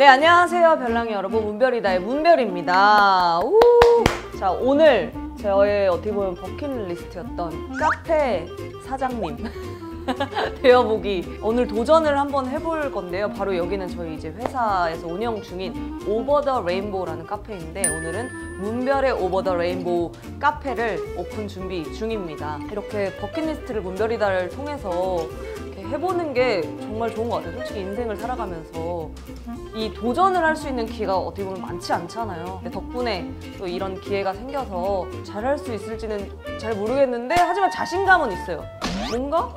네, 안녕하세요. 별랑이 여러분. 문별이다의 문별입니다. 우! 자, 오늘 저의 어떻게 보면 버킷리스트였던 카페 사장님. 되어보기 오늘 도전을 한번 해볼 건데요 바로 여기는 저희 이제 회사에서 운영 중인 오버 더 레인보우라는 카페인데 오늘은 문별의 오버 더 레인보우 카페를 오픈 준비 중입니다 이렇게 버킷리스트를 문별이다를 통해서 해보는 게 정말 좋은 것 같아요. 솔직히 인생을 살아가면서 이 도전을 할 수 있는 기회가 어떻게 보면 많지 않잖아요. 덕분에 또 이런 기회가 생겨서 잘할 수 있을지는 잘 모르겠는데 하지만 자신감은 있어요. 뭔가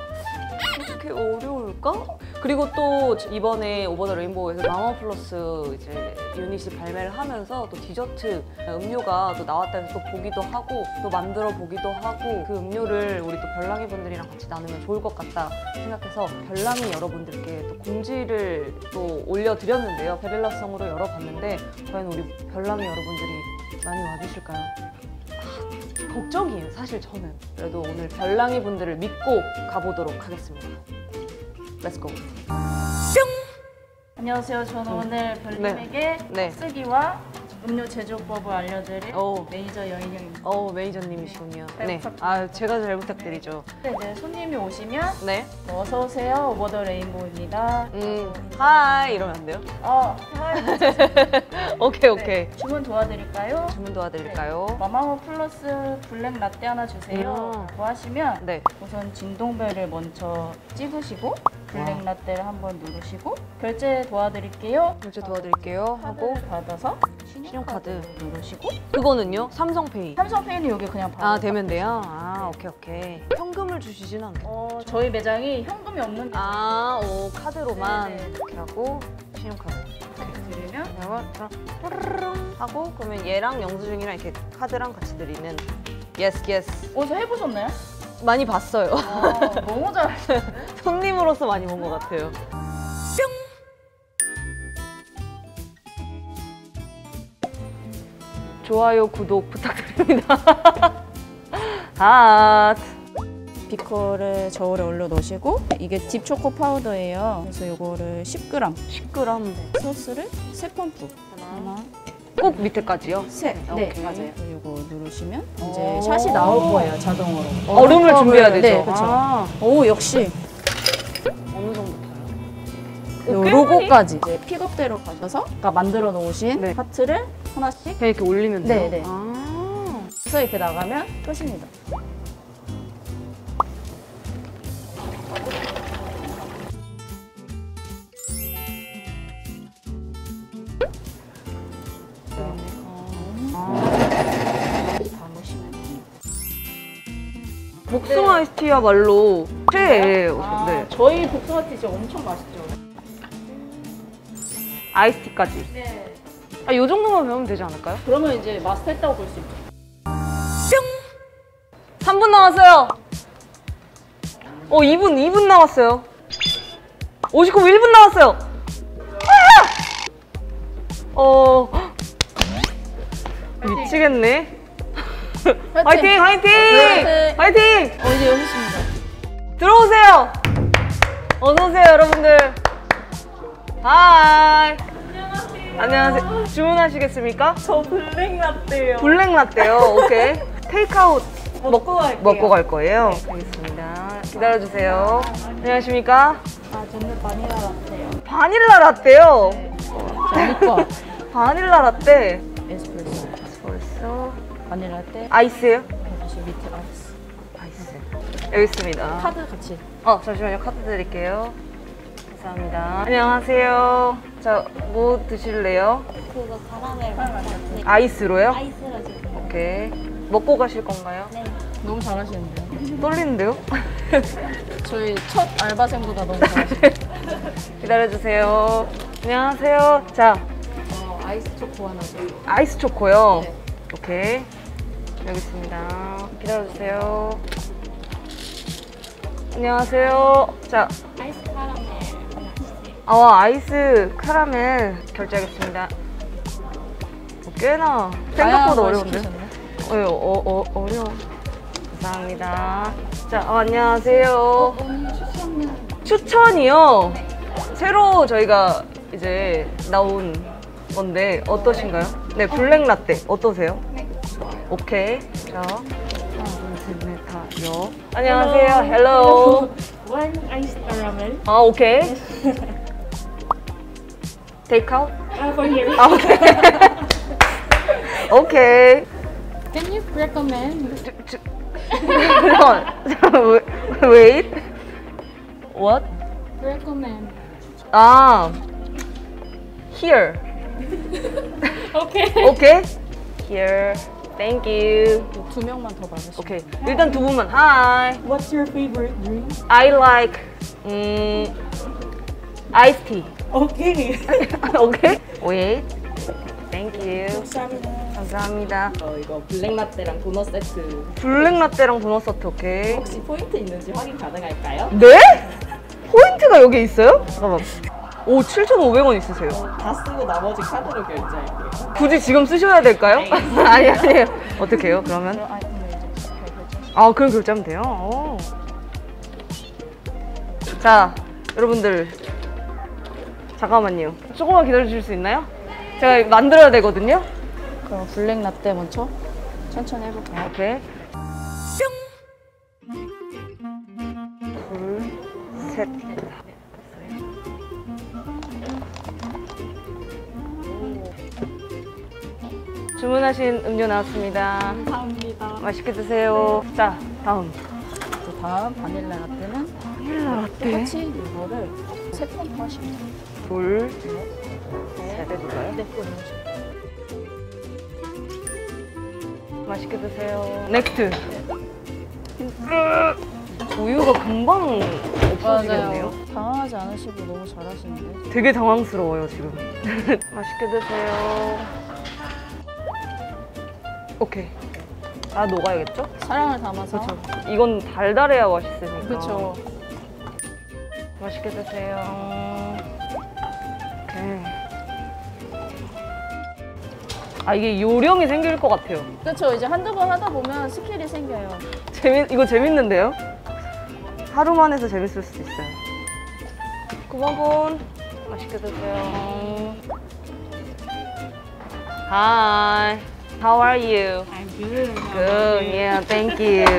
어떻게 어려울까? 그리고 또 이번에 오버 더 레인보우에서 마마무 플러스 이제 유닛이 발매를 하면서 또 디저트 음료가 또 나왔다 해서 또 보기도 하고 또 만들어 보기도 하고 그 음료를 우리 또 별랑이 분들이랑 같이 나누면 좋을 것 같다 생각해서 별랑이 여러분들께 또 공지를 또 올려드렸는데요. 게릴라성으로 열어봤는데 과연 우리 별랑이 여러분들이 많이 와주실까요? 아, 걱정이에요, 사실 저는. 그래도 오늘 별랑이 분들을 믿고 가보도록 하겠습니다. Let's go. 안녕하세요. 저는 오늘 별님에게 네. POS기와 음료 제조법을 알려드릴 오. 매니저 여인영입니다. 어 매니저님이시군요. 잘 네. 부탁드립니다. 아 제가 잘 부탁드리죠. 네, 네, 손님이 오시면 네. 뭐 어서 오세요. 오버 더 레인보우입니다. 음. Hi 이러면 안 돼요? 어, Hi. 오케이 오케이. 네, 주문 도와드릴까요? 주문 도와드릴까요? 마마무 플러스 블랙 라떼 하나 주세요. 음. 고 하시면 네. 우선 진동벨을 먼저 찍으시고 블랙 와. 라떼를 한번 누르시고 결제 도와드릴게요. 결제 도와드릴게요. 하고 받아서 신용카드. 누르시고 그거는요? 삼성페이. 삼성페이는 여기 그냥 바로 아 되면 돼요? 아 오케이 오케이. 현금을 주시진 않겠죠? 어, 저희 매장이 현금이 없는 데 아, 오 카드로만 네, 네. 이렇게 하고 신용카드. 드리면 이거 뿌르릉 하고 그러면 얘랑 영수증이랑 이렇게 카드랑 같이 드리는 yes yes. 어디서 해보셨나요? 많이 봤어요. 아, 너무 잘하시네. 손님으로서 많이 본 것 같아요. 좋아요, 구독 부탁드립니다. 하트. 비커를 저울에 올려 놓으시고 이게 deep 초코 파우더예요. 그래서 이거를 10g 10g. 소스를 세 펌프 하나, 꼭 밑에까지요? 셋. 오케이. 네, 맞아요. 이거 누르시면 오. 이제 샷이 나올 거예요, 자동으로. 얼음을 준비해야 되죠? 네, 그렇죠. 아, 오, 역시 어느 정도 타요? 요 로고까지 이제 픽업대로 가셔서 아까 만들어 놓으신 네. 파트를 하나씩 그냥 이렇게 올리면 돼요? 네, 네. 아. 해서 이렇게 나가면 끝입니다. 복숭아 아이스티야말로 최애예요. 아, 네. 저희 복숭아 티 진짜 엄청 맛있죠. 아이스티까지. 네. 아, 이 정도만 배우면 되지 않을까요? 그러면 이제 마스터했다고 볼 수 있죠. 3분 남았어요. 어, 2분, 2분 남았어요. 59, 1분 남았어요. 아! 어, 미치겠네. 화이팅, 화이팅! 화이팅! 화이팅! 어, 이제 여기 있습니다. 들어오세요. 어서오세요, 여러분들. Hi. 안녕하세요. 주문하시겠습니까? 저 블랙 라떼요. 블랙 라떼요. 오케이. 테이크아웃 먹고 갈게요. 먹고 갈 거예요. 알겠습니다. 기다려주세요. 안녕하십니까? 아, 저는 바닐라 라떼요. 바닐라 라떼요. 거 바닐라 라떼. 에스프레소. 벌써 바닐라 라떼. 아이스예요? 다시 밑에 아이스. 아이스. 여기 있습니다. 카드 같이. 어, 잠시만요. 카드 드릴게요. 감사합니다. 안녕하세요. 자, 뭐 드실래요? 그거 카라멜 라떼 아이스로요? 아이스로 주세요. 오케이. 먹고 가실 건가요? 네. 너무 잘하시는데요? 떨리는데요? 저희 첫 알바생보다 너무 잘하시네요. 기다려주세요. 안녕하세요. 자, 어, 아이스 초코 하나 줘. 아이스 초코요. 네. 오케이. 여기 있습니다. 기다려주세요. 안녕하세요. 자, 아이스 카라멜. 아, 아이스 카라멜 결제하겠습니다. 어, 꽤나 생각보다 어려운데? 어, 어, 어, 어려워. 감사합니다. 자, 어, 안녕하세요. 추천 이요? 새로 저희가 이제 나온 건데 어떠신가요? 네, 블랙 라떼 어떠세요? 네. 오케이. 자, 하나, 둘, 셋, 넷, 다, 여. 안녕하세요. 헬로. One iced caramel. 아, 오케이. 테이크아웃? Uh, for here. 아, 오케이. 오케이. Can you recommend? 잠깐만. Wait. What? Recommend. 아. Here. Okay. 오케이. Here. Thank you. 두 명만 더 받으시면 오케이. 일단 두 분만. Hi. What's your favorite drink? I like 음 iced tea. Okay. 오케이. Wait. Thank you. 감사합니다. 감사합니다. 어, 이거 블랙 라떼랑 도넛 세트 블랙 라떼랑 도넛 세트 오케이. 혹시 포인트 있는지 확인 가능할까요? 네? 포인트가 여기 있어요? 잠깐만. 오, 7,500원 있으세요. 다 쓰고 나머지 카드로 결제할게요. 굳이 지금 쓰셔야 될까요? 아니, 아니에요. 어떻게 해요, 그러면? 이제 잘 결제. 아, 그럼 결제하면 돼요? 오. 자, 여러분들. 잠깐만요. 조금만 기다려주실 수 있나요? 제가 만들어야 되거든요? 그럼 블랙 라떼 먼저 천천히 해볼까요? 오 주문하신 음료 나왔습니다. 감사합니다. 맛있게 드세요. 자, 다음. 또 다음 바닐라 라떼는 바닐라 라떼. 똑같이 이거를 세번 하시면. 둘, 셋 해둘까요? 네, 또 넣으시면 맛있게 드세요. 넥트. 우유가 금방 없어지겠네요. 당황하지 않으시고 너무 잘하시는데. 되게 당황스러워요 지금. 맛있게 드세요. 오케이. 아 녹아야겠죠? 사랑을 담아서. 그렇죠. 이건 달달해야 맛있으니까. 그렇죠. 맛있게 드세요. 오케이. 아 이게 요령이 생길 것 같아요. 그렇죠. 이제 한두 번 하다 보면 스킬이 생겨요. 재밌 이거 재밌는데요? 하루만 해서 재밌을 수도 있어요. 9번 맛있게 드세요. Hi. How are you? I'm good. Good. Yeah, thank you.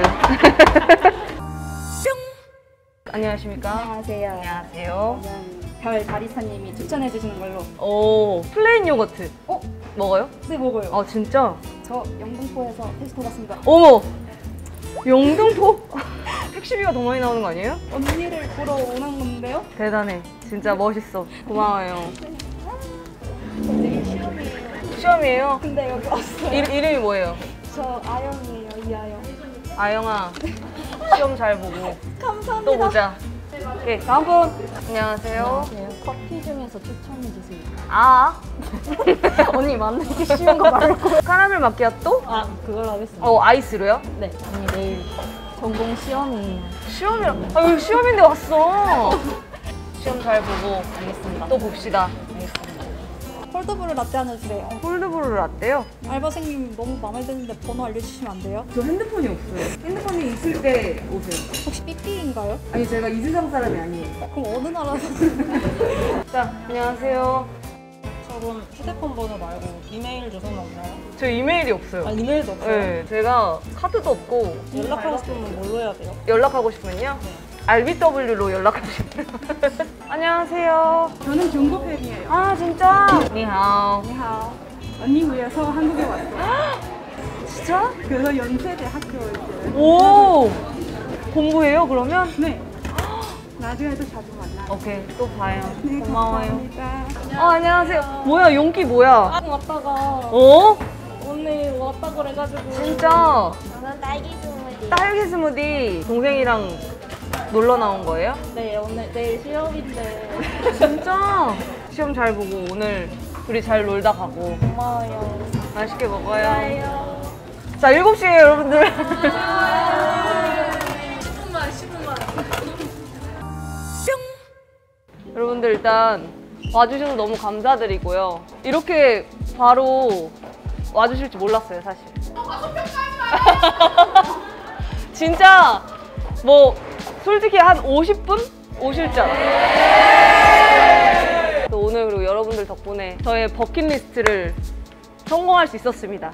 안녕하십니까? 안녕하세요. 안녕하세요. 별 바리스타님이 추천해 주시는 걸로. 오, 플레인 요거트. 어? 먹어요? 네, 먹어요. 아, 진짜? 저 영등포에서 택시 타고 왔습니다. 어머! 영등포? 택시비가 더 많이 나오는 거 아니에요? 언니를 보러 오는 건데요. 대단해. 진짜 멋있어. 고마워요. 되게 시험이에요. 시험이에요? 근데 여기 왔어요. 이, 이름이 뭐예요? 저 아영이에요, 이아영. 아영아. 시험 잘 보고 감사합니다. 또 보자. 오케이, 다음 분. 안녕하세요. 커피 중에서 추천해 주세요. 아. 언니 만들기 쉬운 거 말고. 카라멜 마키아또? 아, 그걸로 하겠습니다. 어, 아이스로요? 네. 언니 내일 전공 시험이에요. 시험이랑. 아, 여기 시험인데 왔어. 시험 잘 보고 알겠습니다. 또 봅시다. 콜드브루 라떼 하나 주세요. 콜드브루 라떼요? 알바생님 너무 마음에 드는데 번호 알려주시면 안 돼요? 저 핸드폰이 없어요. 핸드폰이 있을 때 오세요. 혹시 삐삐인가요? 아니, 제가 이 세상 사람이 아니에요. 어, 그럼 어느 나라에서? 자, 안녕하세요. 저분 휴대폰 번호 말고 이메일 주소는 없나요? 저 이메일이 없어요. 아, 이메일도 없어요? 네, 제가 카드도 없고 연락하고 싶으면 뭘로 해야 돼요? 연락하고 싶으면요. RBW로 연락하시면 안녕하세요. 저는 경고 팬이에요. 아 진짜? 니하오. 니하오. 언니 위해서 한국에 왔어요. 진짜? 그래서 연세대 학교 이제. 오 공부해요 그러면? 네. 나중에도 자주 만나요. 오케이 또 봐요. 네, 고마워요. 감사합니다. 어 안녕하세요. 뭐야 용기 뭐야? 왔다가 어? 오늘 왔다 그래가지고 진짜 저는 딸기 스무디. 딸기 스무디 동생이랑 놀러 나온 거예요? 네 오늘 내일 시험인데 진짜? 시험 잘 보고 오늘 우리 잘 놀다 가고 고마워요. 맛있게 먹어요. 좋아요. 자, 7시에요, 여러분들. 여러분들 일단 와주셔서 너무 감사드리고요. 이렇게 바로 와주실 줄 몰랐어요, 사실. 진짜 뭐 솔직히 한 50분 오실 줄 알았어요. 또 오늘 그리고 여러분 분들 덕분에 저의 버킷리스트를 성공할 수 있었습니다.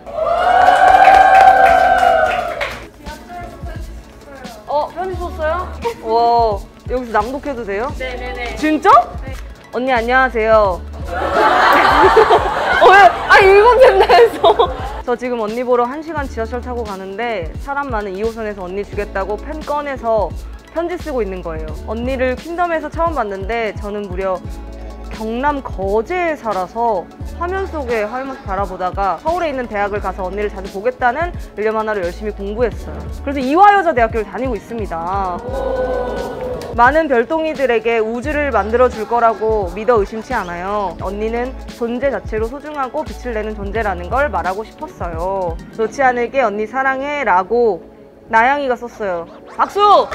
어, 편지 썼어요? 와, 여기서 낭독해도 돼요? 네네네. 진짜? 언니 안녕하세요. 어, 왜? 아, 읽으면 된다 해서. 저 지금 언니 보러 1시간 지하철 타고 가는데 사람 많은 2호선에서 언니 주겠다고 펜 꺼내서 편지 쓰고 있는 거예요. 언니를 킹덤에서 처음 봤는데 저는 무려 경남 거제에 살아서 화면 속에 화면 바라보다가 서울에 있는 대학을 가서 언니를 자주 보겠다는 일념 하나로 열심히 공부했어요. 그래서 이화여자대학교를 다니고 있습니다. 많은 별똥이들에게 우주를 만들어 줄 거라고 믿어 의심치 않아요. 언니는 존재 자체로 소중하고 빛을 내는 존재라는 걸 말하고 싶었어요. 놓지 않을게 언니 사랑해 라고 나양이가 썼어요. 박수!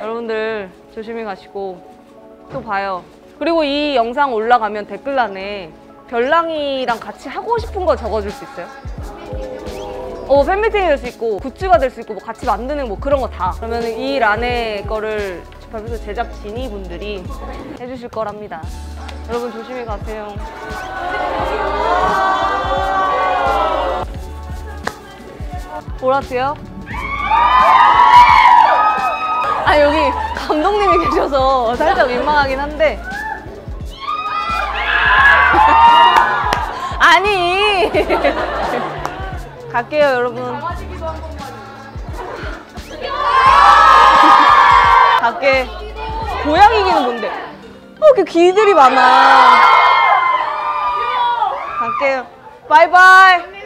여러분들 조심히 가시고 또 봐요. 그리고 이 영상 올라가면 댓글란에 별랑이랑 같이 하고 싶은 거 적어줄 수 있어요? 어, 팬미팅이 될 수 있고, 굿즈가 될 수 있고, 뭐 같이 만드는 뭐 그런 거 다. 그러면 이 란에 거를 집합해서 제작 진이 분들이 해주실 거랍니다. 여러분 조심히 가세요. 보라트요? 아, 여기 감독님이 계셔서 살짝 민망하긴 한데. 아니! 갈게요, 여러분. 갈게. 고양이 기는 뭔데? 어, 이렇게 귀들이 많아. 갈게요. 바이바이.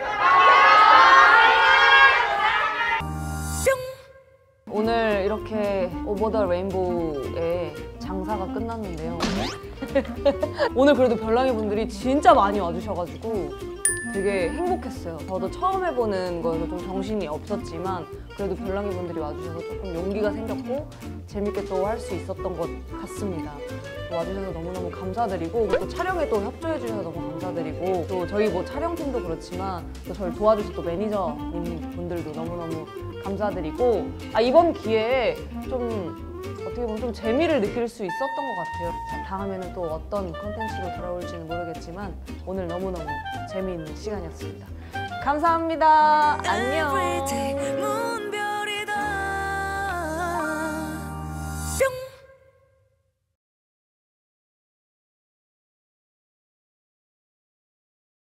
오늘 이렇게 오버 더 레인보우의 장사가 끝났는데요. 오늘 그래도 별랑이 분들이 진짜 많이 와주셔가지고 되게 행복했어요. 저도 처음 해보는 거여서 좀 정신이 없었지만 그래도 별랑이 분들이 와주셔서 조금 용기가 생겼고 재밌게 또 할 수 있었던 것 같습니다. 또 와주셔서 너무너무 감사드리고 또 촬영에 또 협조해 주셔서 너무 감사드리고 또 저희 뭐 촬영팀도 그렇지만 또 저를 도와주신 또 매니저님 분들도 너무너무 감사드리고 아 이번 기회에 좀 어떻게 보면 좀 재미를 느낄 수 있었던 것 같아요. 자, 다음에는 또 어떤 컨텐츠로 돌아올지는 모르겠지만 오늘 너무너무 재미있는 시간이었습니다. 감사합니다. 안녕.